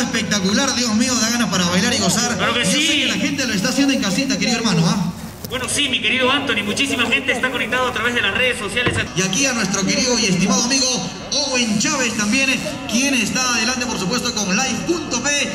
espectacular, Dios mío, da ganas para bailar y gozar. Claro que sí. sé que la gente lo está haciendo en casita, querido hermano, ¿ah? Bueno, sí, mi querido Anthony, muchísima gente está conectado a través de las redes sociales. Y aquí a nuestro querido y estimado amigo Owen Chávez también, quien está adelante, por supuesto, con Live.p,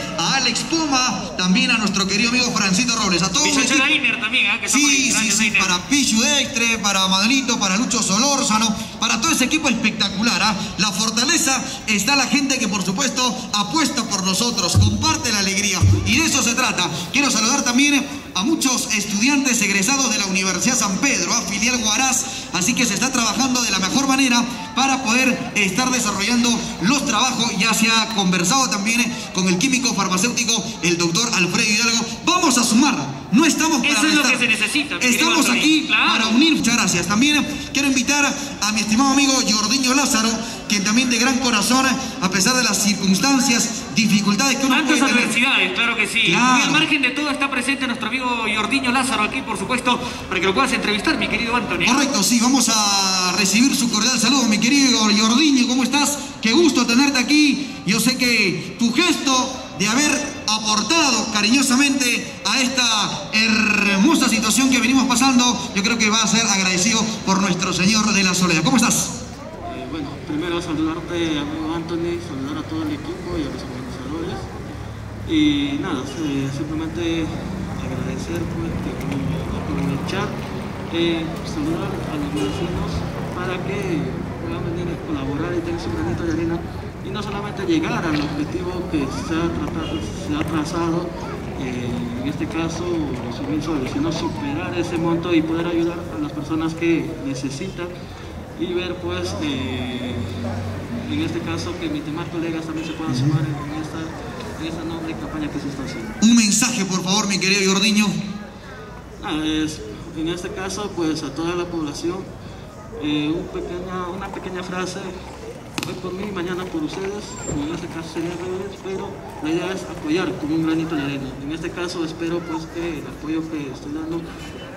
Alex Puma, también a nuestro querido amigo Francito Robles, a todos. Gainer también, ¿eh? que Sí, sí, sí, para Pichu Dextre, para Madelito, para Lucho Solórzano, para todo ese equipo espectacular. ¿ah? La fortaleza está la gente que por supuesto apuesta por nosotros, comparte la alegría y de eso se trata. Quiero saludar también a muchos estudiantes egresados de la Universidad San Pedro, a filial Huaraz, así que se está trabajando de la mejor manera para poder estar desarrollando los trabajos. Ya se ha conversado también con el químico farmacéutico, el doctor Alfredo Hidalgo. Vamos a sumar, no estamos para Eso es lo restar. que se necesita, Estamos aquí Claro. para unir. Muchas gracias. También quiero invitar a mi estimado amigo Jordiño Lázaro, quien también de gran corazón, a pesar de las circunstancias, dificultades que uno Tantas puede tener. adversidades, claro que sí. Claro. Y al margen de todo está presente nuestro amigo Jordiño Lázaro aquí, por supuesto, para que lo puedas entrevistar, mi querido Anthony. Correcto, sí, vamos a recibir su cordial saludo, mi querido Jordiño, ¿cómo estás? Qué gusto tenerte aquí. Yo sé que tu gesto de haber aportado cariñosamente a esta hermosa situación que venimos pasando, yo creo que va a ser agradecido por nuestro Señor de la Soledad. ¿Cómo estás? Eh, bueno, primero saludarte, amigo Anthony, saludar a todo el equipo y a los organizadores. Y nada, eh, simplemente agradecer, pues, aprovechar, eh, saludar a los vecinos para que puedan venir a colaborar y tengan su granito de arena y no solamente llegar al objetivo que se ha, tratado- se ha trazado, eh, en este caso, los organizadores, sino superar ese monto y poder ayudar a las personas que necesitan y ver pues eh, en este caso que mis demás colegas también se puedan sumar en esta, en esta noble campaña que se está haciendo. Un mensaje, por favor, mi querido Jordiño. Ah, es- en este caso pues a toda la población eh, un pequeña- una pequeña frase hoy por mí, mañana por ustedes, en este caso sería al revés, pero la idea es apoyar con un granito de arena. En este caso espero pues que el apoyo que estoy dando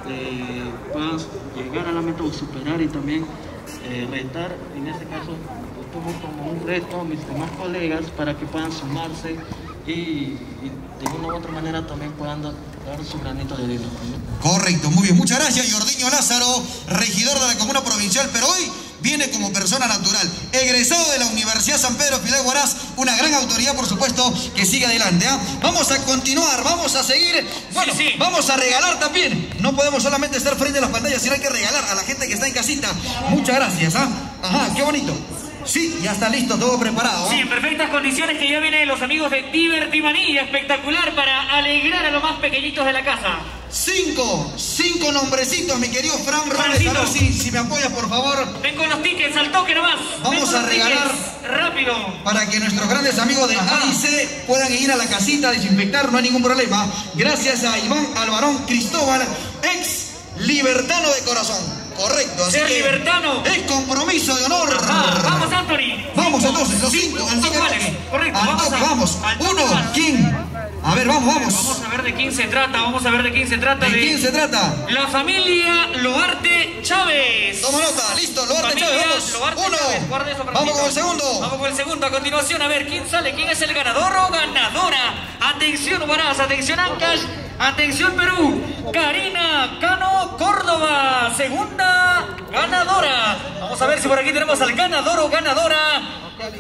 eh, puedan llegar a la meta o superar y también eh, retar, en este caso lo tomo como un reto a mis demás colegas para que puedan sumarse y, y de una u otra manera también puedan dar, su granito de arena. Correcto, muy bien. Muchas gracias, Jordiño Lázaro, regidor de la Comuna Provincial, pero hoy viene como persona natural, egresado de la Universidad San Pedro Pilar Guaraz, una gran autoridad, por supuesto, que sigue adelante. ¿ah? Vamos a continuar, vamos a seguir, bueno, Sí, sí. vamos a regalar también. No podemos solamente estar frente a las pantallas, sino hay que regalar a la gente que está en casita. Muchas gracias, ¿ah? Ajá, qué bonito. Sí, ya está listo, todo preparado. ¿ah? Sí, en perfectas condiciones que ya vienen los amigos de Divertimanía, espectacular para alegrar a los más pequeñitos de la casa. Cinco, cinco nombrecitos, mi querido Fran Robles. A Francito. ver si, si me apoyas, por favor. Ven con los tickets, al toque nomás. Vamos a regalar- Rápido. para que nuestros grandes amigos de. AIC puedan ir a la casita a desinfectar, no hay ningún problema. Gracias a Iván Alvarón Cristóbal, ex libertano de corazón. Correcto, así Ser libertano. es compromiso de honor. Ah, vamos, Anthony. Vamos Cinco, entonces, los cinco, iguales. vamos. Correcto, Al vamos toque, a- vamos. Uno. ¿quién? A ver, vamos, vamos. Vamos a ver de quién se trata, vamos a ver de quién se trata. ¿De quién se trata? La familia Loarte Chávez. Toma nota, listo, Loarte Familia Chávez, vamos. Loarte Uno. Chávez, Vamos con el segundo. Vamos con el segundo. A continuación, a ver quién sale, quién es el ganador o ganadora. Atención, Huaraz, atención, Ancash, atención, Perú. Karina Cano Córdoba, segunda ganadora. Vamos a ver si por aquí tenemos al ganador o ganadora.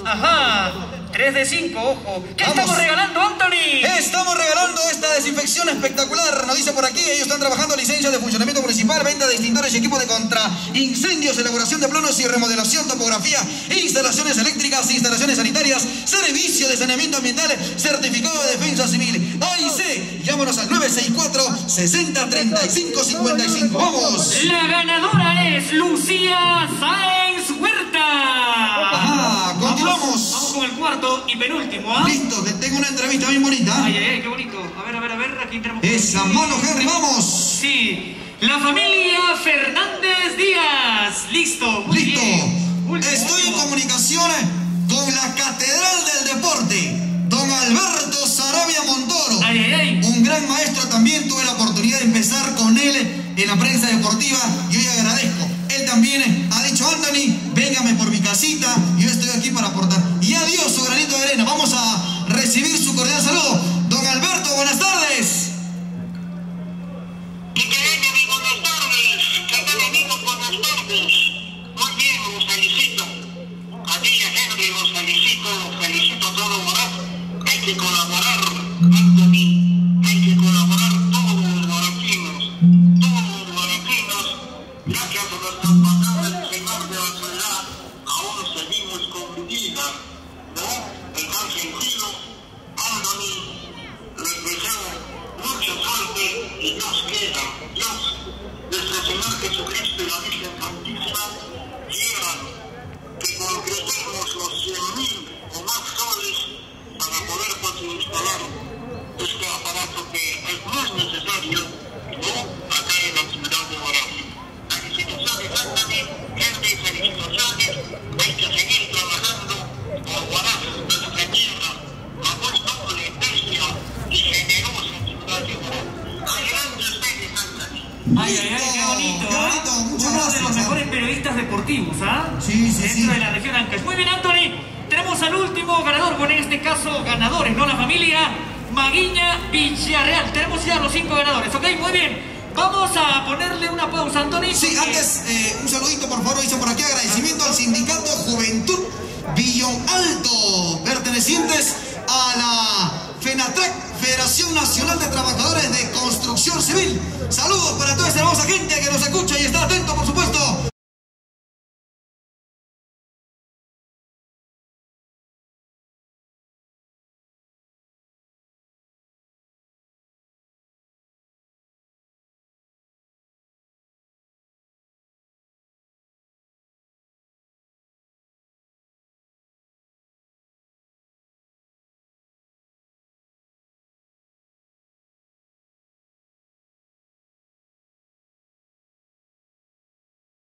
Ajá, 3 de 5, ojo. ¿Qué Vamos. estamos regalando, Anthony? Estamos regalando esta desinfección espectacular. Nos dice por aquí, ellos están trabajando licencia de funcionamiento municipal, venta de extintores y equipo de contra incendios, elaboración de planos y remodelación, topografía, instalaciones eléctricas, instalaciones sanitarias, servicio de saneamiento ambiental, certificado de defensa civil. AIC, llámanos al 964 60 35 55. ¡Vamos! La ganadora es Lucía Sáenz Huerta. Ajá, continuamos. Vamos con el cuarto y penúltimo, ¿ah? Listo, te tengo una entrevista bien bonita. Ay, ay, ay, qué bonito. A ver, a ver, a ver, aquí tenemos. Esa mano, Henry, vamos. Sí, la familia Fernández Díaz. Listo. Muy Listo. bien. Estoy en comunicación con la Catedral del Deporte, Alberto Sarabia Montoro. Ay, ay, ay. Un gran maestro también, tuve la oportunidad de empezar con él en la prensa deportiva y hoy agradezco. Él también ha dicho, Anthony, véngame por mi casita, yo estoy aquí para aportar. Jesucristo y la Virgen Santísima, quieran que concretemos los 100.000 o más soles para instalar este aparato que es muy necesario ¿no? acá en la ciudad de Guaraní. Felicitaciones, Anthony, gente, felicitaciones, hay que seguir trabajando por Guaraní, nuestra tierra, la muy noble, bestia y generosa ciudad de Guaraní. Adelante ustedes, Anthony. Ay, ay, ay, qué bonito, muchas Uno de los mejores periodistas deportivos, ¿ah? Sí, sí, Dentro sí. de la región Ancash. Muy bien, Anthony. Tenemos al último ganador, bueno, en este caso ganadores, ¿no? La familia Maguiña Villarreal. Tenemos ya los cinco ganadores, ¿ok? Muy bien. Vamos a ponerle una pausa, Anthony. Sí, antes, eh, un saludito por favor, hizo por aquí agradecimiento al sindicato Juventud Villon Alto, pertenecientes a la FENATRAC, Federación Nacional de Trabajadores de Construcción Civil. Saludos para toda esta hermosa gente que nos escucha y está atento, por supuesto.